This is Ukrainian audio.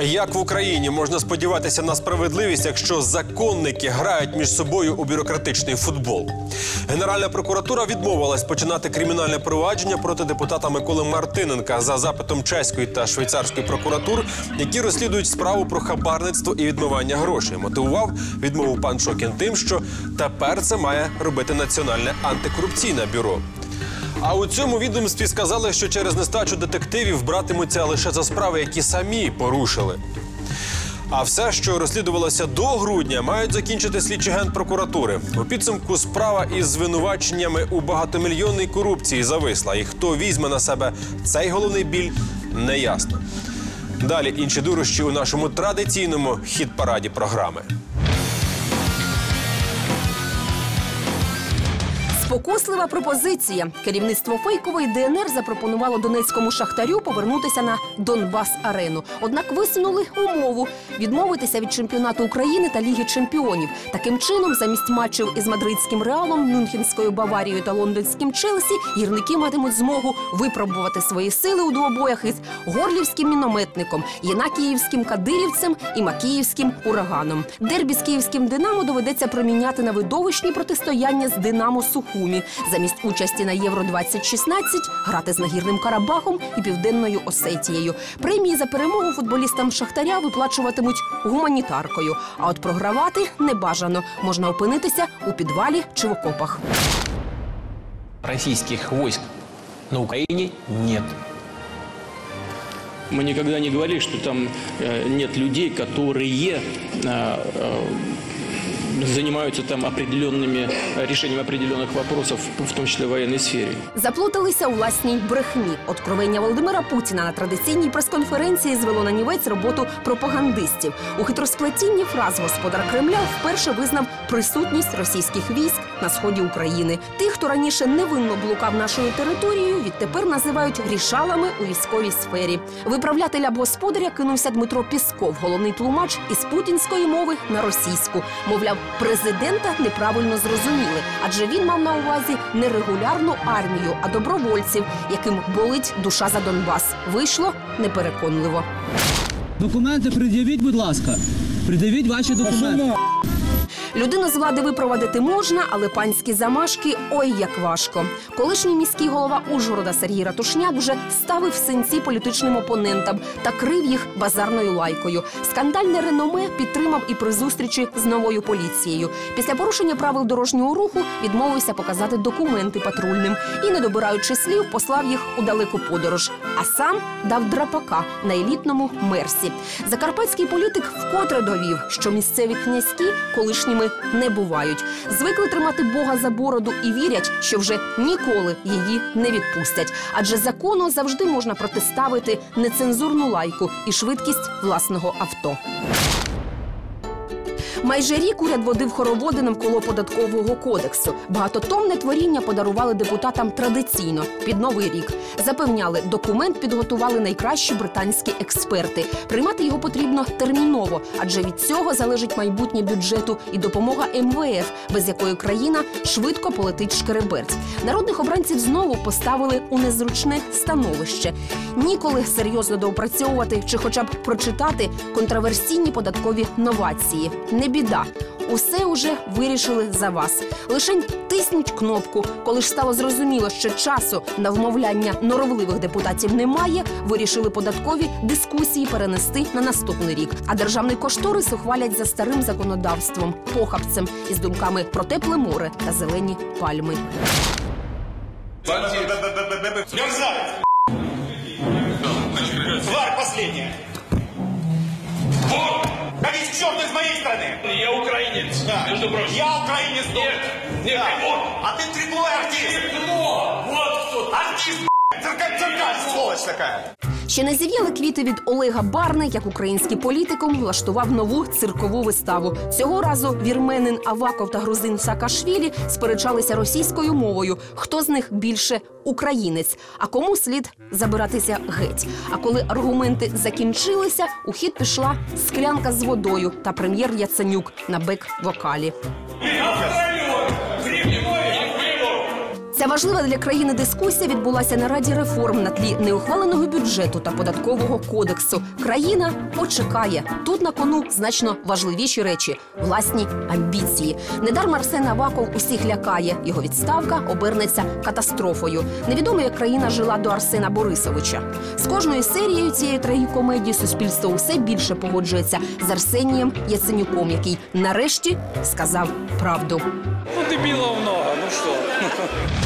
Як в Україні можна сподіватися на справедливість, якщо законники грають між собою у бюрократичний футбол? Генеральна прокуратура відмовилась починати кримінальне провадження проти депутата Миколи Мартиненка за запитом чеської та швейцарської прокуратур, які розслідують справу про хабарництво і відмивання грошей. Мотивував відмову пан Шокін тим, що тепер це має робити національне антикорупційне бюро. А у цьому відомстві сказали, що через нестачу детективів братимуться лише за справи, які самі порушили. А все, що розслідувалося до грудня, мають закінчити слідчі генпрокуратури. У підсумку справа із звинуваченнями у багатомільйонній корупції зависла. І хто візьме на себе цей головний біль, неясно. Далі інші дурощі у нашому традиційному хіт-параді програми. Спокуслива пропозиція. Керівництво фейкової ДНР запропонувало донецькому шахтарю повернутися на Донбас арену. Однак висунули умову відмовитися від чемпіонату України та Ліги Чемпіонів. Таким чином, замість матчів із мадридським реалом, Мюнхенською Баварією та лондонським Челсі, гірники матимуть змогу випробувати свої сили у двобоях із горлівським мінометником, єнакіївським кадирівцем і макіївським ураганом. Дербі з київським Динамо доведеться проміняти на видовищні протистояння з Динамо Сухумі. Замість участі на Євро 2016 грати з нагірним Карабахом і Південною Осетією. Премії за перемогу футболістам Шахтаря виплачуватимуть гуманітаркою. А от програвати не бажано. Можна опинитися у підвалі чи в окопах. Российских войск на Украине нет. Мы никогда не говорили, что там э, нет людей, которые э, э, занимаются там определенными э, решением определенных вопросов, в том числе в военной сфере. Заплуталися у власній брехні. Откровення Володимира Путіна на традиційній прес-конференції звело на нівець роботу пропагандистів. У хитросплетінні фраз господар Кремля вперше визнав присутність російських військ на сході України. Тих, хто раніше невинно блукав нашою територією, відтепер називають рішалами у військовій сфері. Виправлятеля б господаря кинувся Дмитро Пісков, головний тлумач із путінської мови на російську. Мовляв, президента неправильно зрозуміли, адже він мав на увазі не регулярну армію, а добровольців, яким болить душа за Донбас. Вийшло непереконливо. Документи пред'явіть, будь ласка. Пред'явіть ваші документи. Людину з влади випровадити можна, але панські замашки ой як важко. Колишній міський голова Ужгорода Сергій Ратушняк вже ставив синці політичним опонентам та крив їх базарною лайкою. Скандальне реноме підтримав і при зустрічі з новою поліцією. Після порушення правил дорожнього руху відмовився показати документи патрульним і, не добираючи слів, послав їх у далеку подорож. А сам дав драпака на елітному мерсі. Закарпатський політик вкотре довів, що місцеві князькі колишніми не бувають. Звикли тримати Бога за бороду і вірять, що вже ніколи її не відпустять. Адже закону завжди можна протиставити нецензурну лайку і швидкість власного авто. Майже рік уряд водив хороводи навколо податкового кодексу. Багатотомне творіння подарували депутатам традиційно під новий рік. Запевняли, документ підготували найкращі британські експерти. Приймати його потрібно терміново, адже від цього залежить майбутнє бюджету і допомога МВФ, без якої країна швидко полетить шкереберть. Народних обранців знову поставили у незручне становище. Ніколи серйозно доопрацьовувати чи, хоча б прочитати контраверсійні податкові новації. Не біда. Усе уже вирішили за вас. Лишень тисніть кнопку, коли ж стало зрозуміло, що часу на вмовляння норовливих депутатів немає. Вирішили податкові дискусії перенести на наступний рік. А державний кошторис ухвалять за старим законодавством, похабцем із думками про тепле море та зелені пальми. Тварь последняя! Вот! Ходите к Да. между прочим. Я украинец Нет, не Да. А ты трепловой артист! Вот кто. Артист, б***ь! Циркач, циркач, сволочь такая! Ще не зів'яли квіти від Олега Барни, як український політикум влаштував нову циркову виставу. Цього разу вірменин Аваков та грузин Саакашвілі сперечалися російською мовою. Хто з них більше українець? А кому слід забиратися геть? А коли аргументи закінчилися, у хід пішла склянка з водою та прем'єр Яценюк на бек-вокалі. Ця важлива для країни дискусія відбулася на раді реформ на тлі неухваленого бюджету та податкового кодексу. Країна почекає. Тут на кону значно важливіші речі власні амбіції. Недарма Арсен Аваков усіх лякає. Його відставка обернеться катастрофою. Невідомо, як країна жила до Арсена Борисовича. З кожною серією цієї трагікомедії суспільство усе більше погоджується з Арсенієм Яценюком, який нарешті сказав правду. Ну, дебилов много, ну что?